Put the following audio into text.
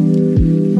Mm-hmm.